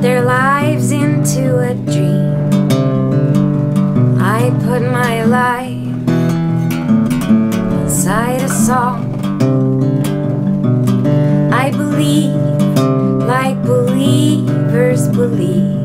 their lives into a dream. I put my life inside a song. I believe like believers believe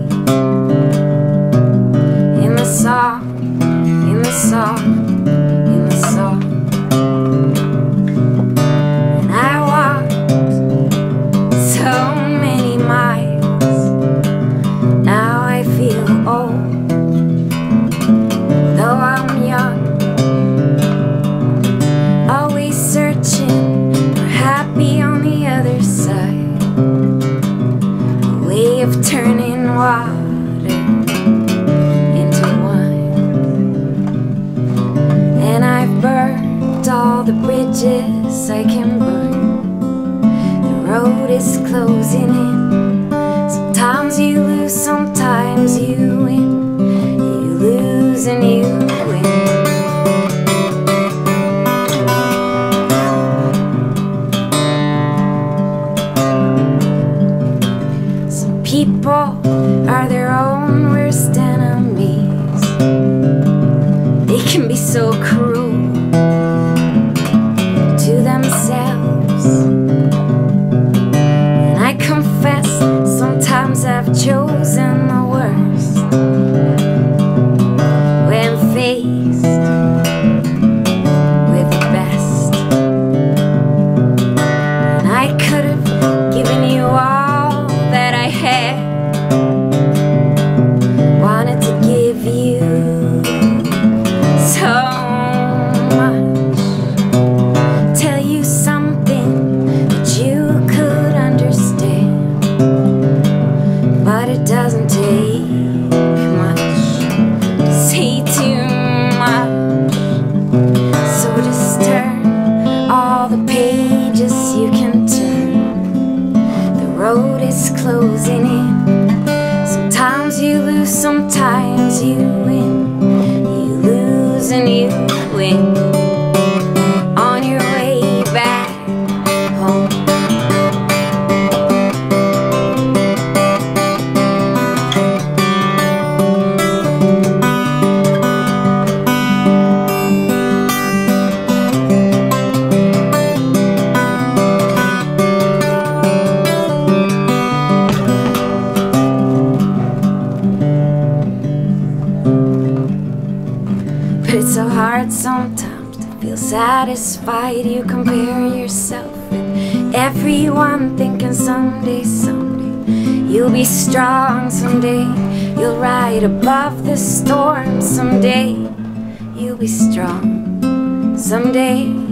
the bridges I can burn. The road is closing in. Sometimes you lose, sometimes closing in. Sometimes you lose, sometimes you win. You lose and you win. But it's so hard sometimes to feel satisfied. You compare yourself with everyone, thinking someday, someday you'll be strong. Someday you'll ride above the storm. Someday you'll be strong. Someday, someday